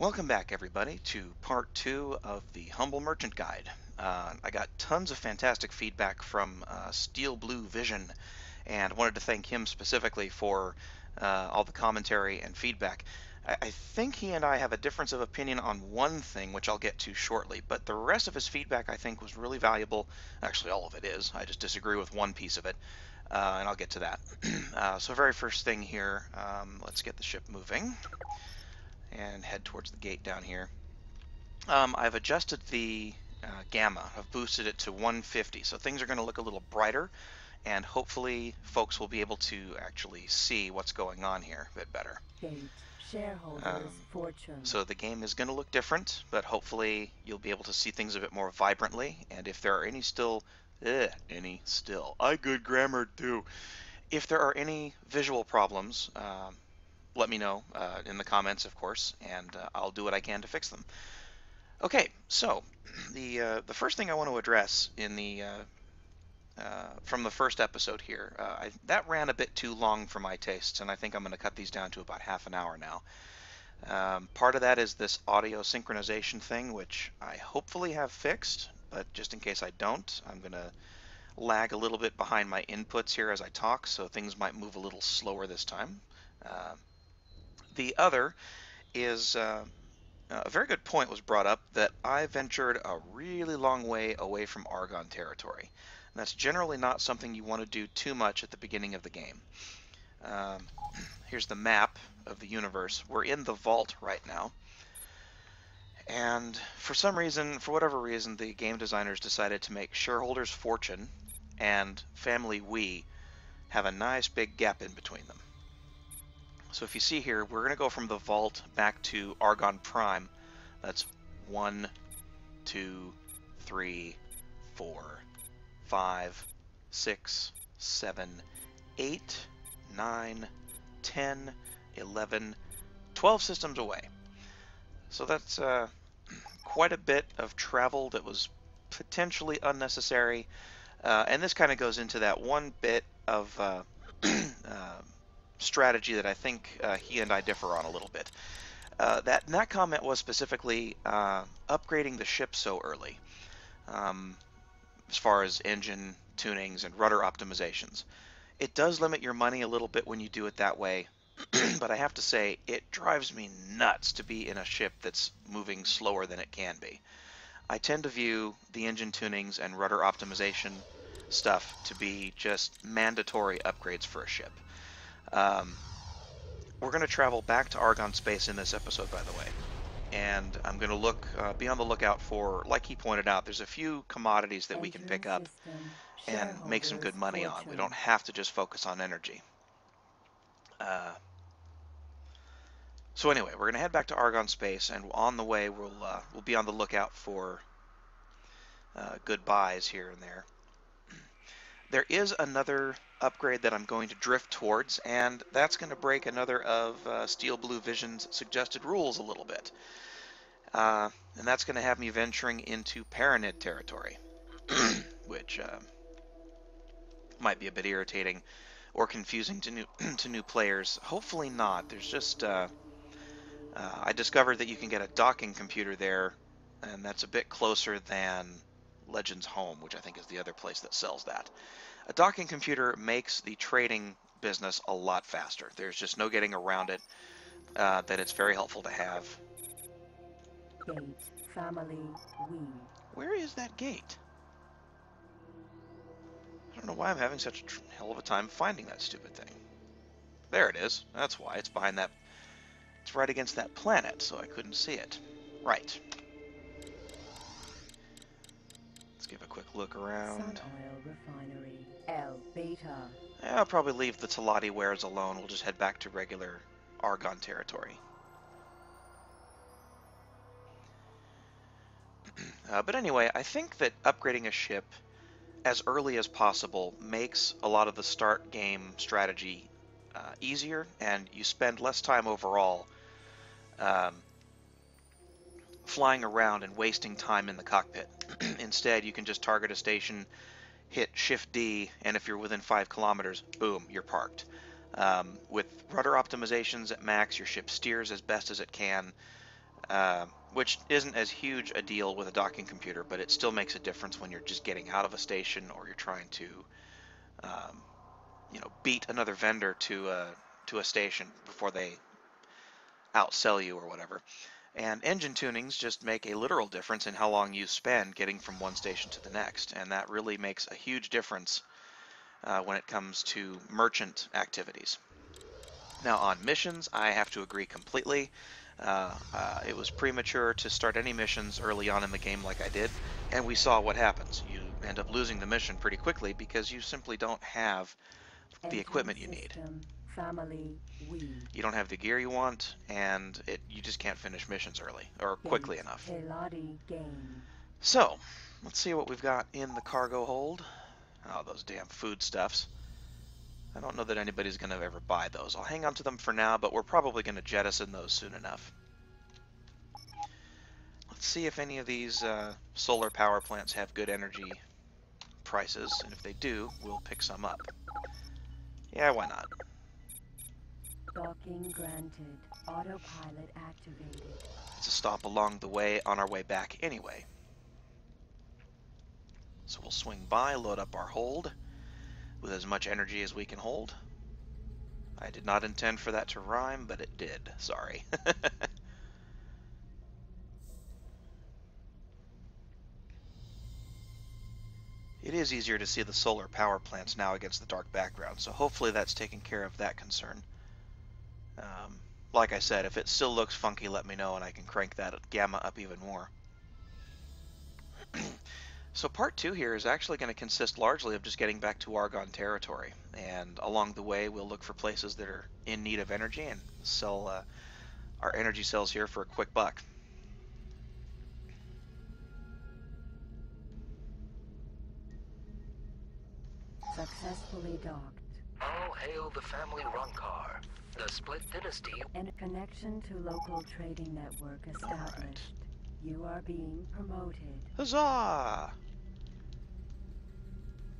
Welcome back, everybody, to part two of the Humble Merchant Guide. Uh, I got tons of fantastic feedback from uh, Steel Blue Vision, and wanted to thank him specifically for uh, all the commentary and feedback. I, I think he and I have a difference of opinion on one thing, which I'll get to shortly, but the rest of his feedback I think was really valuable. Actually, all of it is. I just disagree with one piece of it, uh, and I'll get to that. Uh, so, very first thing here, um, let's get the ship moving and head towards the gate down here. Um, I've adjusted the uh, gamma. I've boosted it to 150, so things are going to look a little brighter, and hopefully folks will be able to actually see what's going on here a bit better. Shareholders um, fortune. So the game is going to look different, but hopefully you'll be able to see things a bit more vibrantly, and if there are any still, eh, any still, I good grammar too. If there are any visual problems, um, let me know uh, in the comments, of course, and uh, I'll do what I can to fix them. Okay, so the uh, the first thing I want to address in the uh, uh, from the first episode here, uh, I, that ran a bit too long for my tastes, and I think I'm going to cut these down to about half an hour now. Um, part of that is this audio synchronization thing, which I hopefully have fixed, but just in case I don't, I'm going to lag a little bit behind my inputs here as I talk, so things might move a little slower this time. Uh, the other is uh, a very good point was brought up that I ventured a really long way away from Argon territory. And that's generally not something you want to do too much at the beginning of the game. Um, here's the map of the universe. We're in the vault right now. And for some reason, for whatever reason, the game designers decided to make Shareholders Fortune and Family Whi have a nice big gap in between them. So if you see here, we're going to go from the vault back to Argon Prime. That's one, two, three, four, five, six, seven, eight, nine, ten, eleven, twelve systems away. So that's uh, quite a bit of travel that was potentially unnecessary. Uh, and this kind of goes into that one bit of uh, uh strategy that I think uh, he and I differ on a little bit. Uh, that that comment was specifically uh, upgrading the ship so early, um, as far as engine tunings and rudder optimizations. It does limit your money a little bit when you do it that way, but I have to say it drives me nuts to be in a ship that's moving slower than it can be. I tend to view the engine tunings and rudder optimization stuff to be just mandatory upgrades for a ship. Um, we're going to travel back to Argon space in this episode, by the way. And I'm going to look, uh, be on the lookout for, like he pointed out, there's a few commodities that we can pick up and make some good money on. We don't have to just focus on energy. Uh, so anyway, we're going to head back to Argon space, and on the way we'll uh, we'll be on the lookout for uh, good buys here and there. There is another upgrade that I'm going to drift towards, and that's going to break another of uh, Steel Blue Vision's suggested rules a little bit. Uh, and that's going to have me venturing into Paranid territory, which uh, might be a bit irritating or confusing to new to new players. Hopefully not. There's just uh, uh, I discovered that you can get a docking computer there, and that's a bit closer than Legends Home, which I think is the other place that sells that. A docking computer makes the trading business a lot faster. There's just no getting around it. Uh, that it's very helpful to have. Gate, family, we. Where is that gate? I don't know why I'm having such a hell of a time finding that stupid thing. There it is. That's why. It's behind that... It's right against that planet, so I couldn't see it. Right. Give a quick look around. Sun Oil Refinery, L Beta. I'll probably leave the Teladi wares alone. We'll just head back to regular Argon territory. uh, but anyway, I think that upgrading a ship as early as possible makes a lot of the start game strategy uh, easier, and you spend less time overall um, flying around and wasting time in the cockpit. Instead, you can just target a station, hit Shift D, and if you're within five kilometers, boom, you're parked. Um, with rudder optimizations at max, your ship steers as best as it can. uh, which isn't as huge a deal with a docking computer, but it still makes a difference when you're just getting out of a station or you're trying to, um, you know, beat another vendor to a to a station before they outsell you or whatever. And engine tunings just make a literal difference in how long you spend getting from one station to the next, and that really makes a huge difference uh, when it comes to merchant activities. Now on missions, I have to agree completely. Uh, uh, it was premature to start any missions early on in the game like I did, and we saw what happens. You end up losing the mission pretty quickly because you simply don't have the equipment you need. Family, we. You don't have the gear you want, and it you just can't finish missions early or quickly enough. So, let's see what we've got in the cargo hold. Oh, those damn foodstuffs. I don't know that anybody's going to ever buy those. I'll hang on to them for now, but we're probably going to jettison those soon enough. Let's see if any of these uh, solar power plants have good energy prices, and if they do, we'll pick some up. Yeah, why not? Docking granted. Autopilot activated. It's a stop along the way on our way back anyway. So we'll swing by, load up our hold with as much energy as we can hold. I did not intend for that to rhyme, but it did. Sorry. it is easier to see the solar power plants now against the dark background, so hopefully that's taken care of that concern. Um, like I said, if it still looks funky, let me know and I can crank that gamma up even more. So part two here is actually going to consist largely of just getting back to Argon territory, and along the way we'll look for places that are in need of energy and sell uh, our energy cells here for a quick buck. Successfully docked. All hail the family Rhonkar, the split dynasty. And connection to local trading network established. Right. You are being promoted. Huzzah!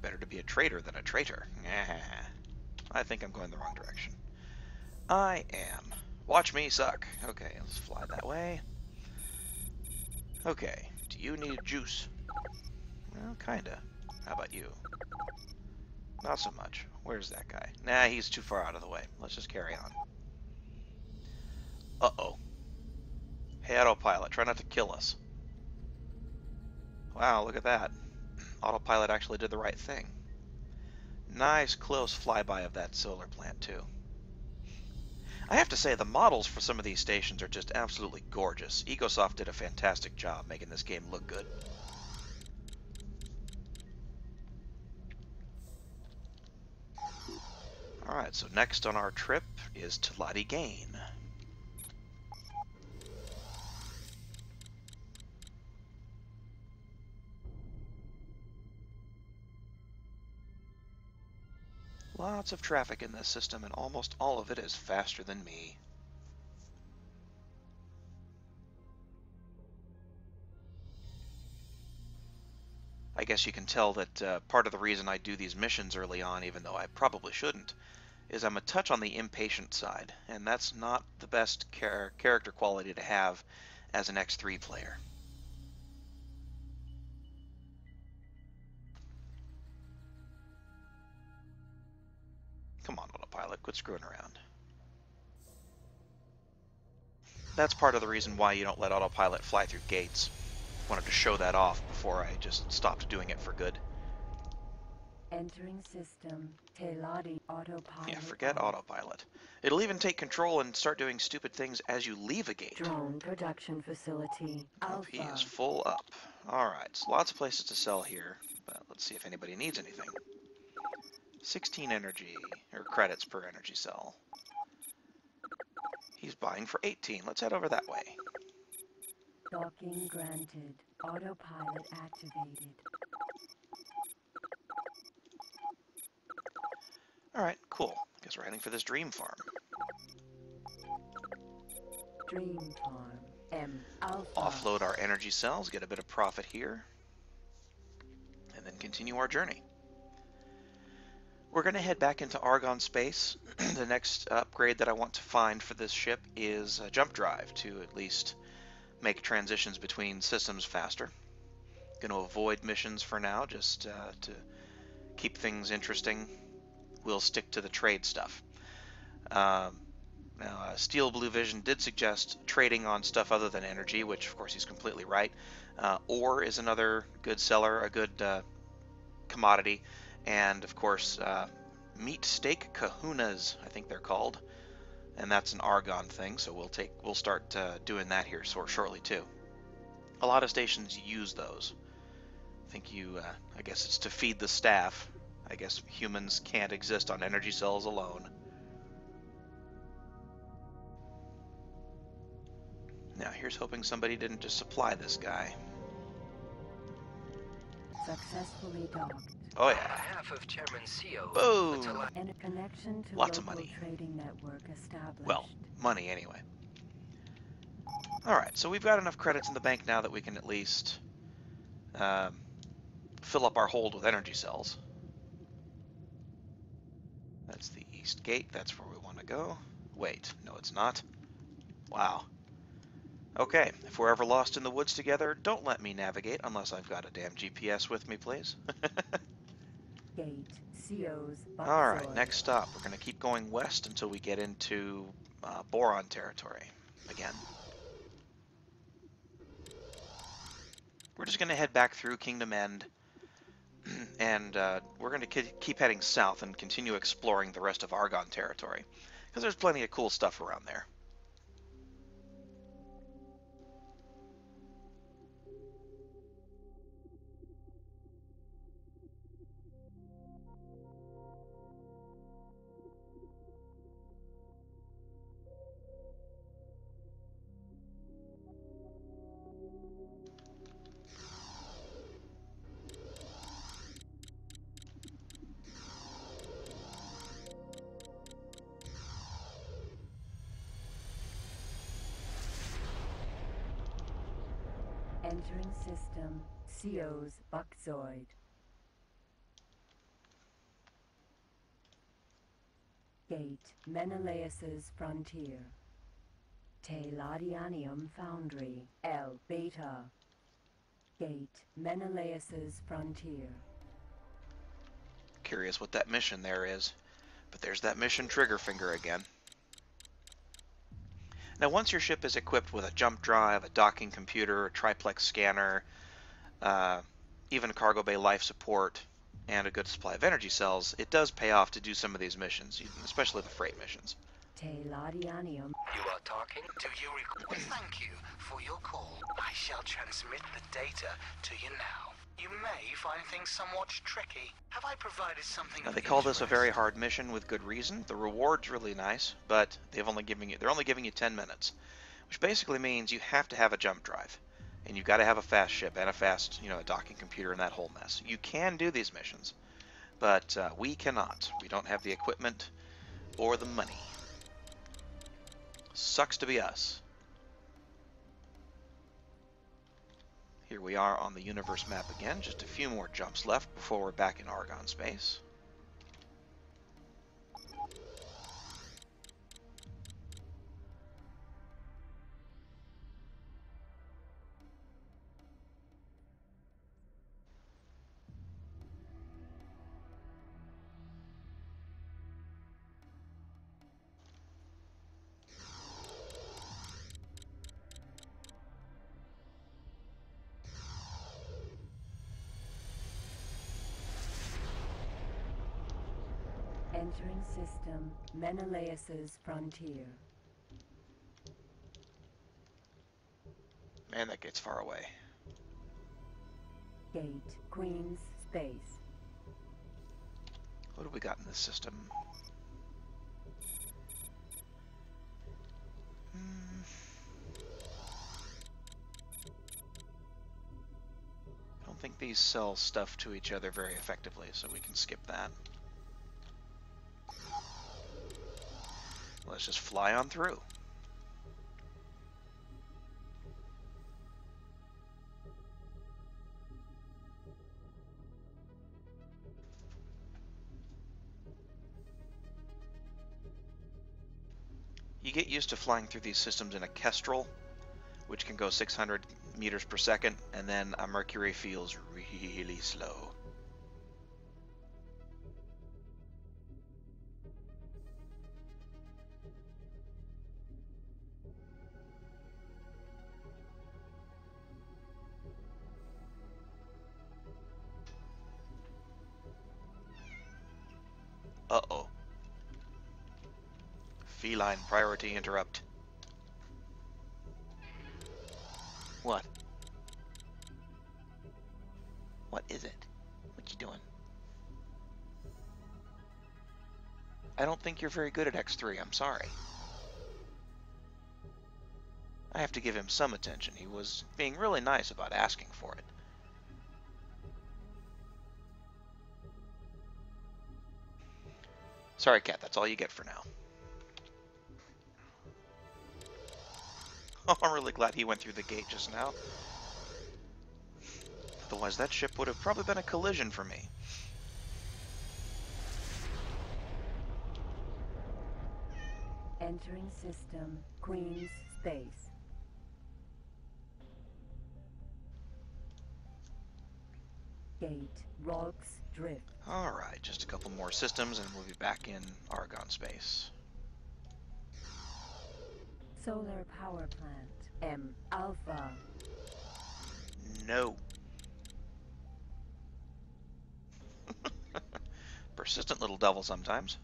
Better to be a traitor than a traitor. I think I'm going the wrong direction. I am. Watch me suck. Okay, let's fly that way. Okay, do you need juice? Well, kinda. How about you? Not so much. Where's that guy? Nah, he's too far out of the way. Let's just carry on. Uh-oh. Hey, autopilot, try not to kill us. Wow, look at that. Autopilot actually did the right thing. Nice close flyby of that solar plant, too. I have to say, the models for some of these stations are just absolutely gorgeous. Egosoft did a fantastic job making this game look good. Alright, so next on our trip is Teladi Gain. Lots of traffic in this system, and almost all of it is faster than me. I guess you can tell that uh, part of the reason I do these missions early on, even though I probably shouldn't, is I'm a touch on the impatient side, and that's not the best char character quality to have as an X3 player. Come on, autopilot, quit screwing around. That's part of the reason why you don't let autopilot fly through gates. Wanted to show that off before I just stopped doing it for good. Entering system, Teladi autopilot. Yeah, forget autopilot. It'll even take control and start doing stupid things as you leave a gate. Drone production facility. Alpha. He is full up. Alright, so lots of places to sell here, but let's see if anybody needs anything. 16 energy, or credits per energy cell. He's buying for 18. Let's head over that way. Docking granted. Autopilot activated. Alright, cool. Guess we're heading for this dream farm. Dream farm. M Alpha. Offload our energy cells, get a bit of profit here, and then continue our journey. We're going to head back into Argon space. the next upgrade that I want to find for this ship is a jump drive to at least make transitions between systems faster. Going to avoid missions for now, just uh, to keep things interesting. We'll stick to the trade stuff. Um, now, uh, Steel Blue Vision did suggest trading on stuff other than energy, which of course he's completely right. Uh, ore is another good seller, a good uh, commodity, and of course, uh, meat steak Cahoonas, I think they're called, and that's an argon thing. So we'll take, we'll start uh, doing that here shortly too. A lot of stations use those. I think you, uh, I guess it's to feed the staff. I guess humans can't exist on energy cells alone. Now, here's hoping somebody didn't just supply this guy. Successfully docked. Oh yeah. Half of Chairman CEO, Boom. And a connection to Lots of money. trading network established. Well, money anyway. Alright, so we've got enough credits in the bank now that we can at least um, fill up our hold with energy cells. That's the east gate, that's where we want to go. Wait, no it's not. Wow. Okay, if we're ever lost in the woods together, don't let me navigate unless I've got a damn GPS with me, please. Alright, next stop. We're going to keep going west until we get into uh, Boron territory again. We're just going to head back through Kingdom End, and uh, we're going to keep heading south and continue exploring the rest of Argon territory, because there's plenty of cool stuff around there. CEO's Buckzoid. Gate. Menelaus's Frontier. Teladianium Foundry. L. Beta. Gate. Menelaus's Frontier. Curious what that mission there is. But there's that mission trigger finger again. Now, once your ship is equipped with a jump drive, a docking computer, a triplex scanner, uh, even cargo bay life support, and a good supply of energy cells, it does pay off to do some of these missions, especially the freight missions. Teladianium. You are talking? Do you recall? Thank you for your call. I shall transmit the data to you now. You may find things somewhat tricky. Have I provided something? Now they call this a very hard mission with good reason. The reward's really nice, but they've only giving you they're only giving you 10 minutes, which basically means you have to have a jump drive, and you've got to have a fast ship and a fast you know a docking computer and that whole mess. You can do these missions, but uh, we cannot. We don't have the equipment or the money. Sucks to be us. Here we are on the universe map again. Just a few more jumps left before we're back in Argon space. System. Menelaus's Frontier. Man, that gets far away. Gate. Queen's Space. What do we got in this system? Hmm. I don't think these sell stuff to each other very effectively, so we can skip that. Let's just fly on through. You get used to flying through these systems in a Kestrel, which can go 600 meters per second, and then a Mercury feels really slow. Uh-oh. Feline priority interrupt. What? What is it? What you doing? I don't think you're very good at X3, I'm sorry. I have to give him some attention. He was being really nice about asking for it. Sorry, Cat, that's all you get for now. Oh, I'm really glad he went through the gate just now. Otherwise, that ship would have probably been a collision for me. Entering system, Queen's space. Gate, Rolk's, Drift. Alright, just a couple more systems and we'll be back in Argon space. Solar power plant, M Alpha. No. Persistent little devil sometimes.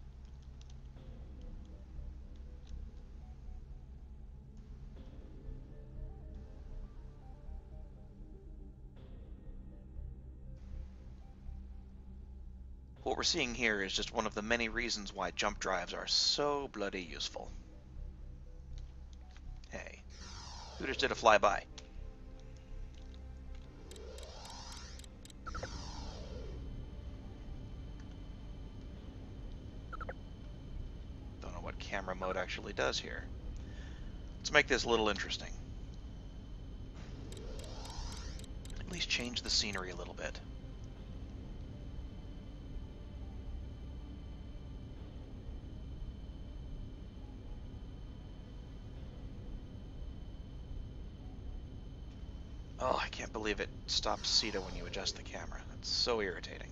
What we're seeing here is just one of the many reasons why jump drives are so bloody useful. Hey, who just did a flyby? Don't know what camera mode actually does here. Let's make this a little interesting. At least change the scenery a little bit. Oh, I can't believe it stops SETA when you adjust the camera. That's so irritating.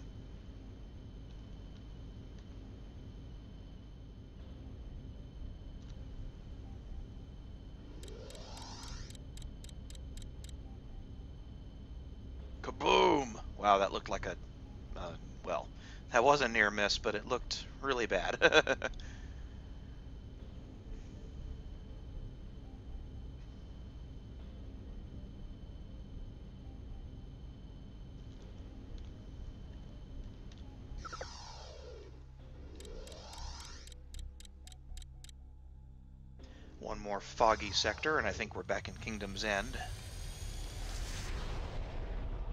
Kaboom! Wow, that looked like a, uh, well, that was a near miss, but it looked really bad. foggy sector, and I think we're back in Kingdom's End.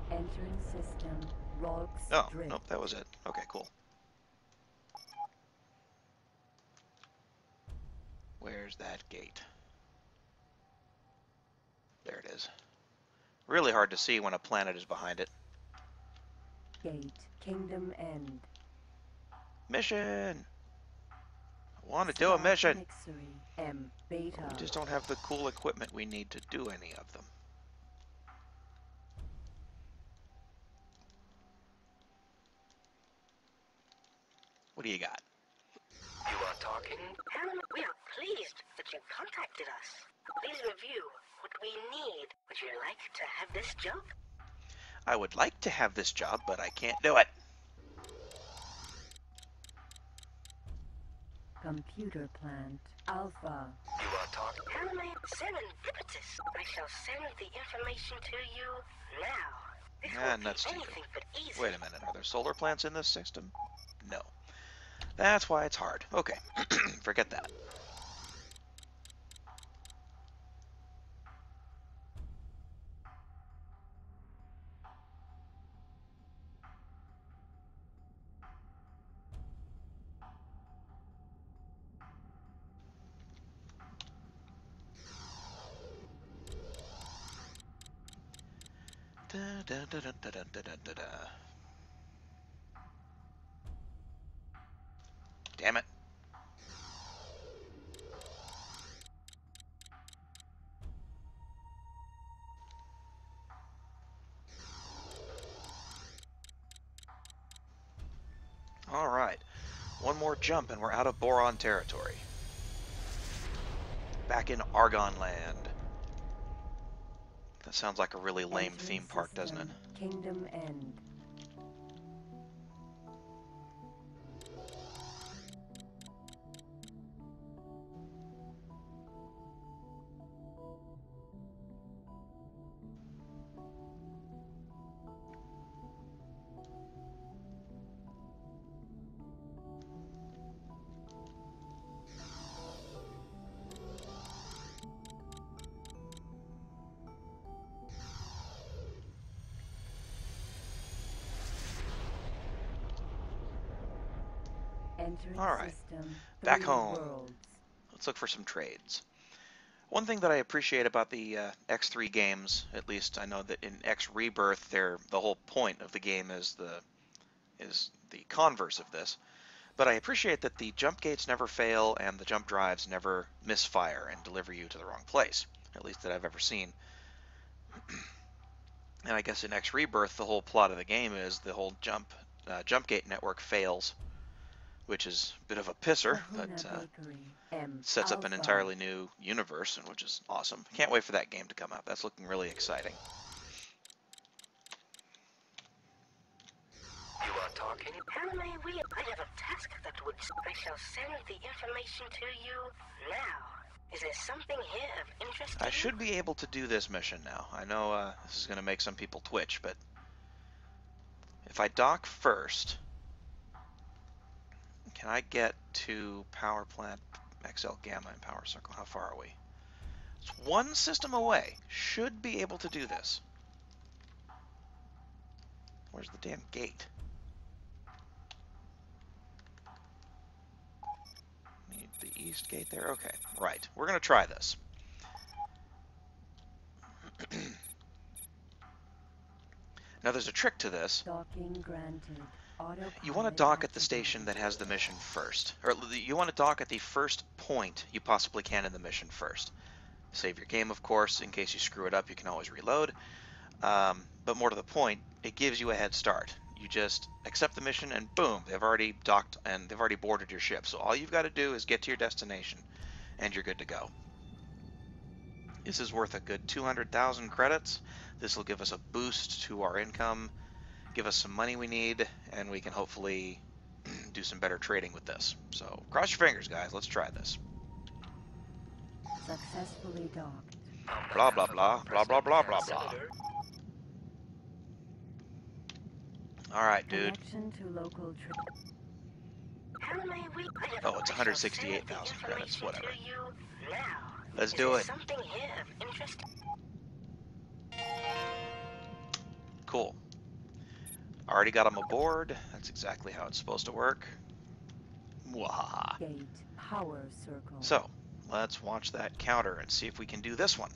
Entering system, Rolk's, Oh, Drift. nope, that was it. Okay, cool. Where's that gate? There it is. Really hard to see when a planet is behind it. Gate, Kingdom End. Mission! I want to do a mission! Mixery, M Beta. We just don't have the cool equipment we need to do any of them. What do you got? You are talking? Helen, we are pleased that you contacted us. Please review what we need. Would you like to have this job? I would like to have this job, but I can't do it. Computer plant, Alpha. You are talking? Helen, serendipitous. I shall send the information to you now. This Ah, will nuts be to you. anything but easy. Wait a minute, are there solar plants in this system? No. That's why it's hard. Okay, forget that. da, da. Damn it. Alright. One more jump and we're out of Boron territory. Back in Argon Land. That sounds like a really lame theme park, doesn't it? Kingdom End. All right. system. Back home. worlds. Let's look for some trades. One thing that I appreciate about the uh, X3 games, at least I know that in X Rebirth, they're, the whole point of the game is the is the converse of this. But I appreciate that the jump gates never fail and the jump drives never misfire and deliver you to the wrong place, at least that I've ever seen. and I guess in X Rebirth, the whole plot of the game is the whole jump uh, jump gate network fails, which is a bit of a pisser, but uh, sets up an entirely new universe, and which is awesome. Can't wait for that game to come out. That's looking really exciting. You are talking? How may we? I have a task that would. I shall send the information to you now. Is there something here of interest? I should be able to do this mission now. I know uh, this is going to make some people twitch, but if I dock first, can I get to power plant XL Gamma and power circle? How far are we? It's one system away. Should be able to do this. Where's the damn gate? Need the east gate there? Okay, right. We're going to try this. now there's a trick to this. Docking granted. You want to dock at the station that has the mission first. Or you want to dock at the first point you possibly can in the mission first. Save your game, of course. In case you screw it up, you can always reload. Um, but more to the point, it gives you a head start. You just accept the mission and boom, they've already docked and they've already boarded your ship. So all you've got to do is get to your destination and you're good to go. This is worth a good 200,000 credits. This will give us a boost to our income, give us some money we need, and we can hopefully do some better trading with this. So cross your fingers, guys. Let's try this. Successfully docked. Blah, blah, blah, blah, blah, blah, blah, blah. All right, dude. To local How may we? Oh, it's I shall send the 168,000 credits, whatever. Now. Let's do it. Something here of. Cool. Already got them aboard. That's exactly how it's supposed to work. Mwahaha. gate. Power circle. So, let's watch that counter and see if we can do this one.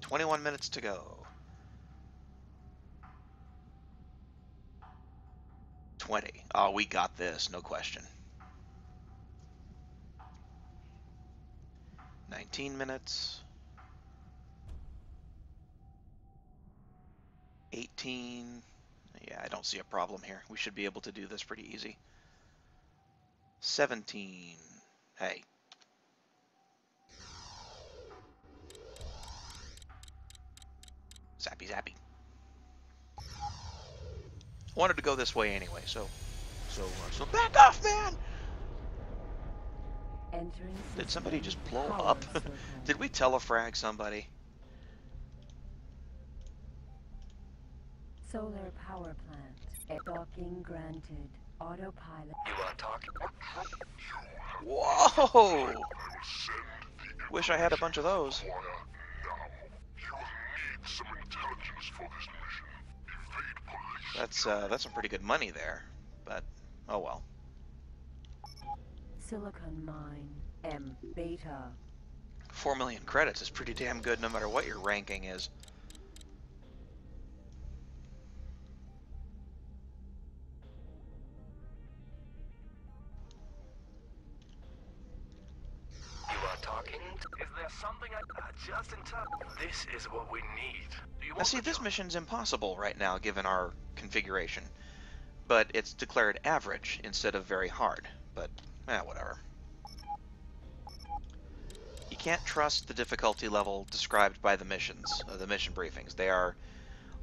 Twenty-one minutes to go. Twenty. Oh, we got this, no question. Nineteen minutes. Eighteen. Yeah, I don't see a problem here. We should be able to do this pretty easy. 17. Hey. Zappy zappy. Wanted to go this way anyway, so so uh, so back off, man. Entering Did somebody just blow up? Did we telefrag somebody? Solar power plant. Docking granted. Autopilot. you are talking? Whoa! Wish I had a bunch of those. That's uh, that's some pretty good money there, but oh well. Silicon mine. M. Beta. Four million credits is pretty damn good, no matter what your ranking is. Just in time. This is what we need. Now see, this mission's impossible right now, given our configuration, but it's declared average instead of very hard. But, eh, whatever. You can't trust the difficulty level described by the missions, uh, the mission briefings. They are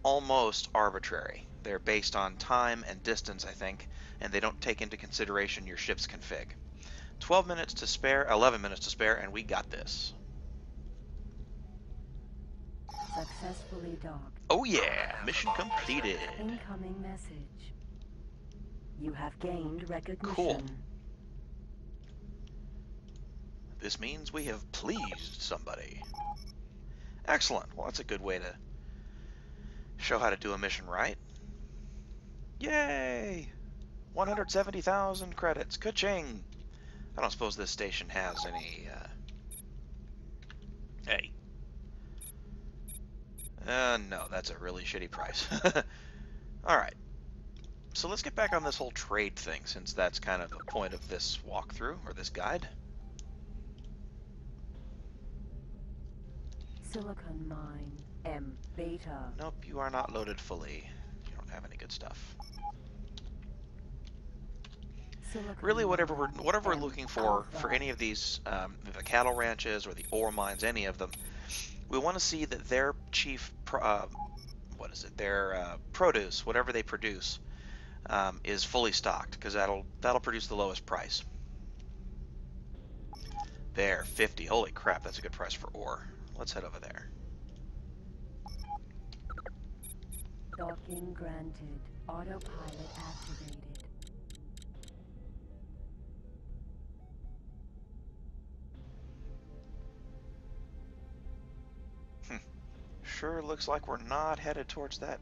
almost arbitrary. They're based on time and distance, I think, and they don't take into consideration your ship's config. 12 minutes to spare, 11 minutes to spare, and we got this. Successfully docked. Oh yeah, mission completed. Incoming message. You have gained recognition. Cool. This means we have pleased somebody. Excellent. Well, that's a good way to show how to do a mission right. Yay! 170,000 credits. Ka-ching! I don't suppose this station has any, uh... Hey. Uh, no, that's a really shitty price. Alright. So let's get back on this whole trade thing, since that's kind of the point of this walkthrough, or this guide. Silicon mine. M. Beta. Nope, you are not loaded fully. You don't have any good stuff. Silicon Really, whatever we're whatever we're looking for for any of these, um, the cattle ranches or the ore mines, any of them, we want to see that their chief, uh, what is it, their uh, produce, whatever they produce, um, is fully stocked because that'll that'll produce the lowest price. There, 50. Holy crap, that's a good price for ore. Let's head over there. Docking granted. Autopilot activated. Sure looks like we're not headed towards that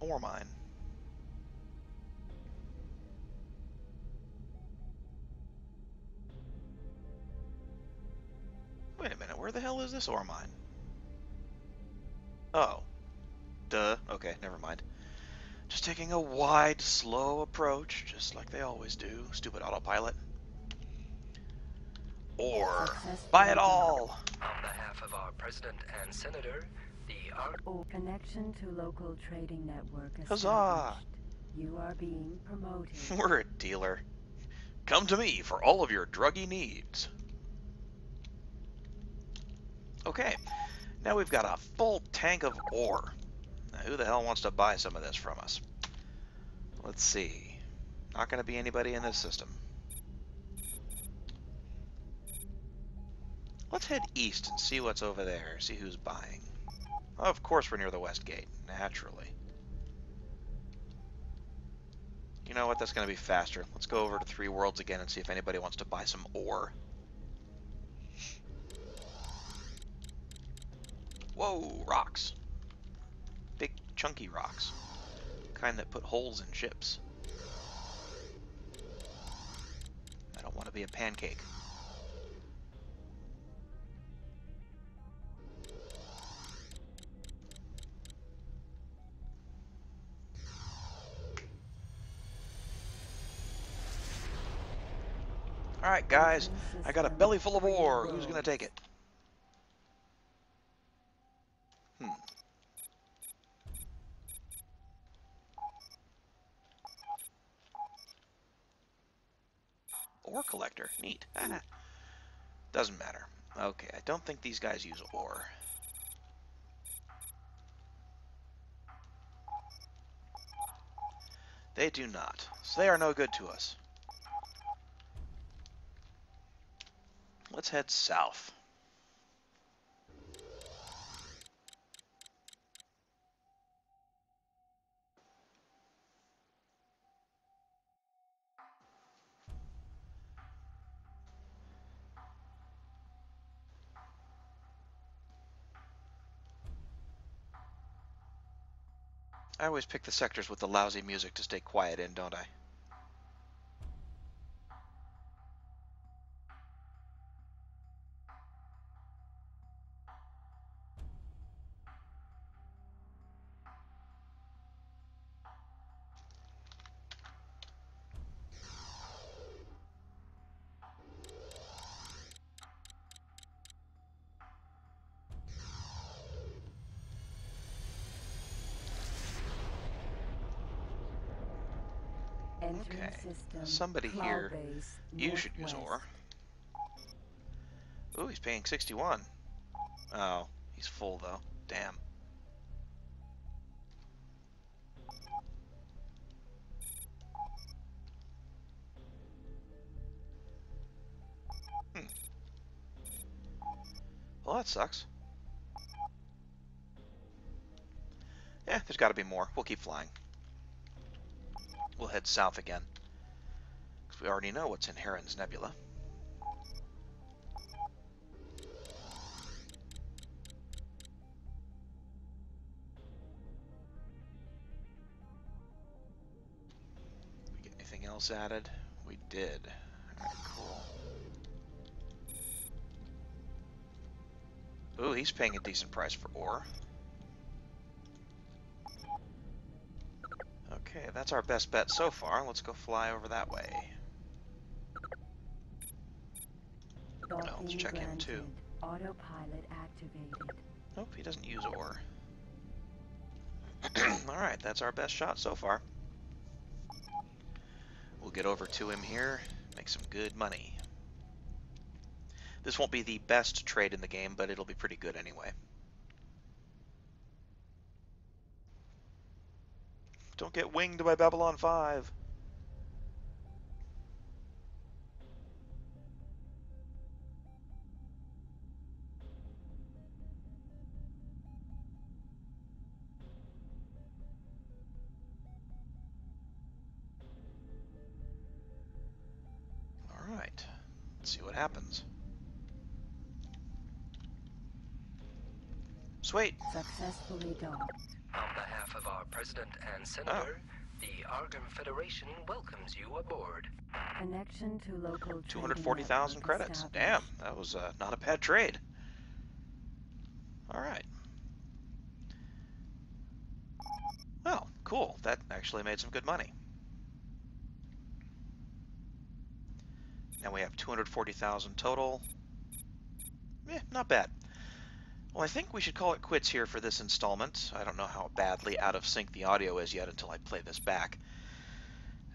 ore mine. Wait a minute, where the hell is this ore mine? Oh. Duh. Okay, never mind. Just taking a wide, slow approach, just like they always do. Stupid autopilot. Ore. Successfully Buy it all! On behalf of our president and senator, the art. Or connection to local trading network Huzzah! established. You are being promoted. We're a dealer. Come to me for all of your druggy needs. Okay, now we've got a full tank of ore. Now, who the hell wants to buy some of this from us? Let's see. Not going to be anybody in this system. Let's head east and see what's over there, see who's buying. Of course we're near the west gate, naturally. You know what? That's going to be faster. Let's go over to Three Worlds again and see if anybody wants to buy some ore. Whoa, rocks. Big, chunky rocks. Kind that put holes in ships. I don't want to be a pancake. Alright, guys. I got a belly full of ore. Who's going to take it? Hmm. Ore collector. Neat. Doesn't matter. Okay, I don't think these guys use ore. They do not. So they are no good to us. Let's head south. I always pick the sectors with the lousy music to stay quiet in, don't I? Somebody here, You should use ore. Ooh, he's paying 61. Oh, he's full though. Damn. Hmm. Well, that sucks. Yeah, there's got to be more. We'll keep flying. We'll head south again. We already know what's in Herron's Nebula. We get anything else added? We did. Cool. Ooh, he's paying a decent price for ore. Okay, that's our best bet so far. Let's go fly over that way. Dock let's check him, too. Autopilot activated. Nope, he doesn't use ore. Alright, that's our best shot so far. We'll get over to him here, make some good money. This won't be the best trade in the game, but it'll be pretty good anyway. Don't get winged by Babylon 5. What happens. Sweet. Successfully docked. On behalf of our president and senator, the Argon Federation welcomes you aboard. Connection to local 240,000 credits. Damn, that was uh, not a bad trade. Alright. Well, cool. That actually made some good money. Now we have 240,000 total. Eh, not bad. Well, I think we should call it quits here for this installment. I don't know how badly out of sync the audio is yet until I play this back.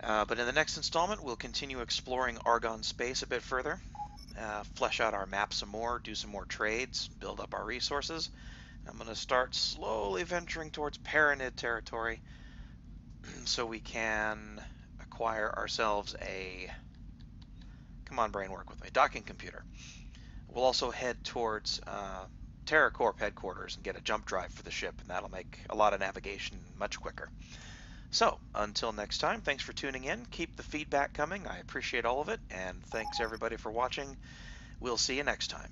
Uh, but in the next installment, we'll continue exploring Argon space a bit further, uh, flesh out our map some more, do some more trades, build up our resources. I'm going to start slowly venturing towards Paranid territory so we can acquire ourselves a. Come on, brain, work with me. Docking computer. We'll also head towards uh, TerraCorp headquarters and get a jump drive for the ship, and that'll make a lot of navigation much quicker. So, until next time, thanks for tuning in. Keep the feedback coming. I appreciate all of it, and thanks everybody for watching. We'll see you next time.